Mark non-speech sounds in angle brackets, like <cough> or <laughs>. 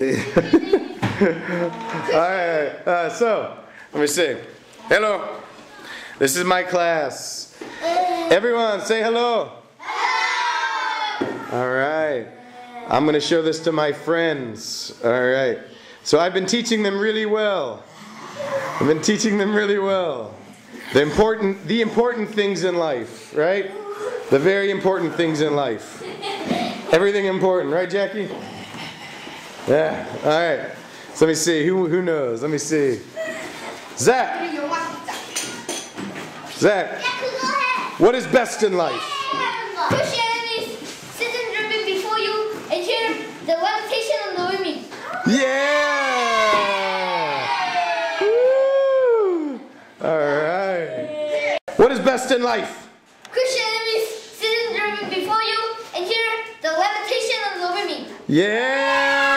<laughs> All right. Uh, so, let me see. Hello. This is my class. Everyone, say hello. All right. I'm going to show this to my friends. All right. So, I've been teaching them really well. I've been teaching them really well. The important, the important things in life, right? The very important things in life. Everything important, right, Jackie? Yeah. All right. So let me see. Who who knows? Let me see. Zach. Zach. What is best in life? Push your enemies, sit and dripping before you, and hear the levitation of the women. Yeah. Woo. All right. What is best in life? Push your enemies, sit and dripping before you, and hear the levitation of the women. Yeah.